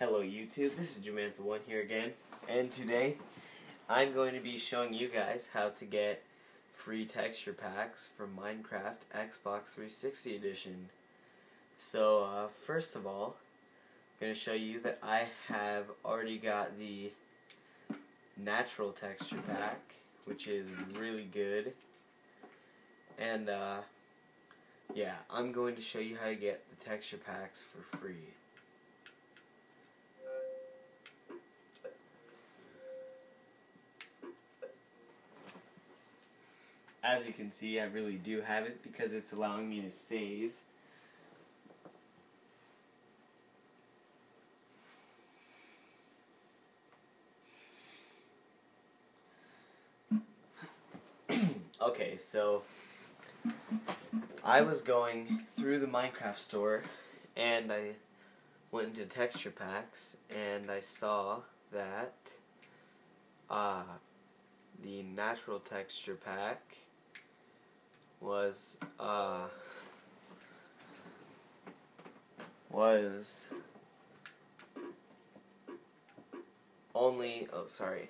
Hello YouTube, this is Jimmantha1 here again, and today I'm going to be showing you guys how to get free texture packs for Minecraft Xbox 360 Edition. So uh, first of all, I'm going to show you that I have already got the natural texture pack, which is really good, and uh, yeah, I'm going to show you how to get the texture packs for free. As you can see, I really do have it because it's allowing me to save. okay, so I was going through the Minecraft store and I went into texture packs and I saw that uh, the natural texture pack was uh, was only oh sorry.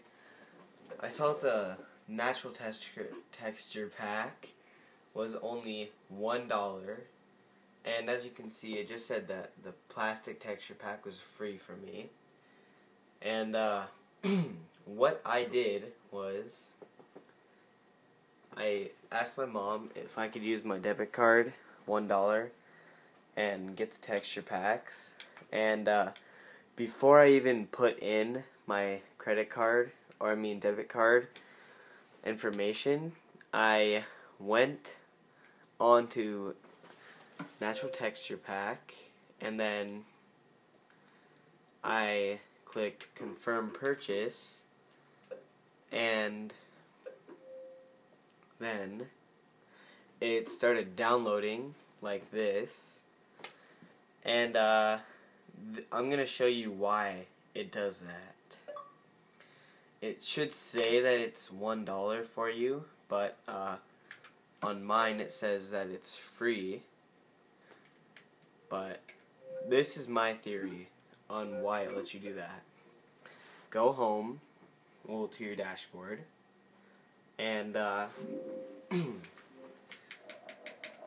I saw the natural texture texture pack was only one dollar. And as you can see it just said that the plastic texture pack was free for me. And uh, what I did was I asked my mom if I could use my debit card, one dollar, and get the texture packs. And uh, before I even put in my credit card, or I mean debit card information, I went onto natural texture pack, and then I clicked confirm purchase, and then it started downloading like this. And uh, I'm gonna show you why it does that. It should say that it's one dollar for you but uh, on mine it says that it's free. But this is my theory on why it lets you do that. Go home well to your dashboard and uh,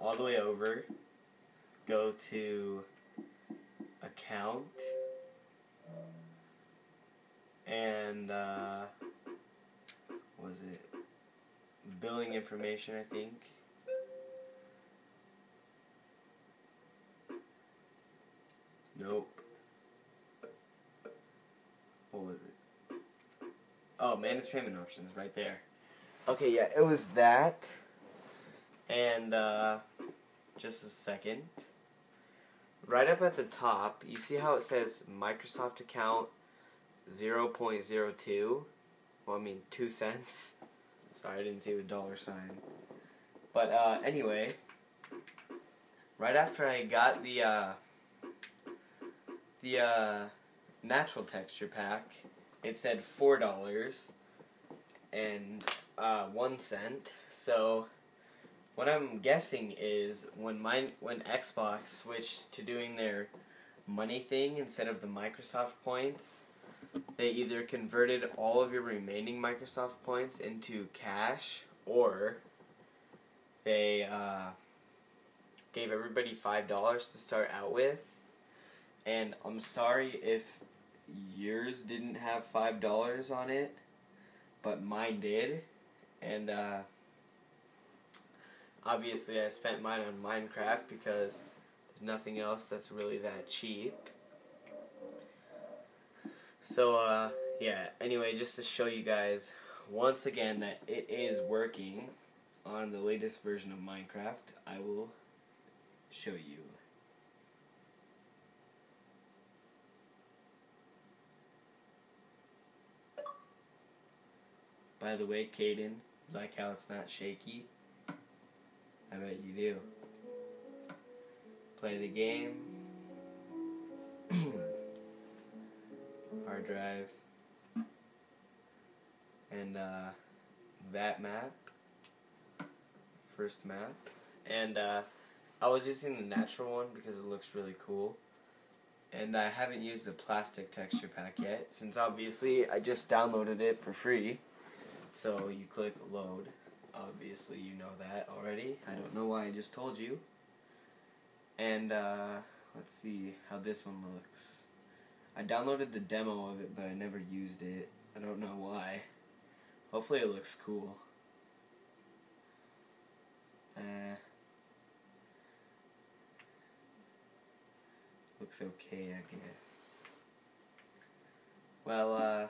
all the way over, go to account, and uh, was it billing information? I think. Nope. What was it? Oh, manage payment options right there. Okay, yeah, it was that. And, uh, just a second. Right up at the top, you see how it says Microsoft account 0.02? Well, I mean, 2 cents. Sorry, I didn't see the dollar sign. But, uh, anyway, right after I got the, uh, the, uh, natural texture pack, it said $4. And uh, one cent. So what I'm guessing is when my when Xbox switched to doing their money thing instead of the Microsoft points, they either converted all of your remaining Microsoft points into cash or they uh, gave everybody five dollars to start out with. And I'm sorry if yours didn't have five dollars on it, but mine did and uh, obviously I spent mine on Minecraft because there's nothing else that's really that cheap. So uh, yeah, anyway, just to show you guys once again that it is working on the latest version of Minecraft, I will show you. By the way, Caden, like how it's not shaky? I bet you do. Play the game. Hard drive. And uh, that map. First map. And uh, I was using the natural one because it looks really cool. and I haven't used the plastic texture pack yet since obviously I just downloaded it for free so you click load. Obviously you know that already. I don't know why I just told you. And uh, let's see how this one looks. I downloaded the demo of it but I never used it. I don't know why. Hopefully it looks cool. Uh, looks okay, I guess. Well, uh,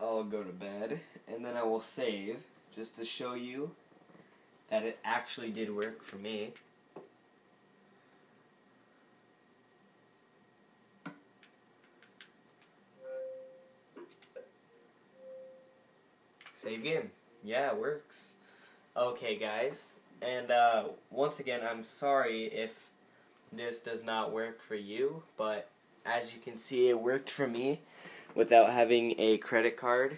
I'll go to bed, and then I will save, just to show you that it actually did work for me. Save game. Yeah, it works. Okay, guys. And uh, once again, I'm sorry if this does not work for you, but as you can see, it worked for me without having a credit card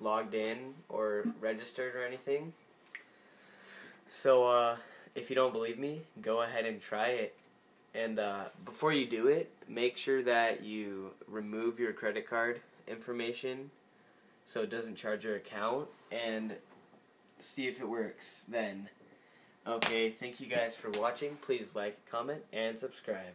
logged in or registered or anything. So, uh, if you don't believe me, go ahead and try it. And uh, before you do it, make sure that you remove your credit card information so it doesn't charge your account and see if it works then. Okay, thank you guys for watching. Please like, comment, and subscribe.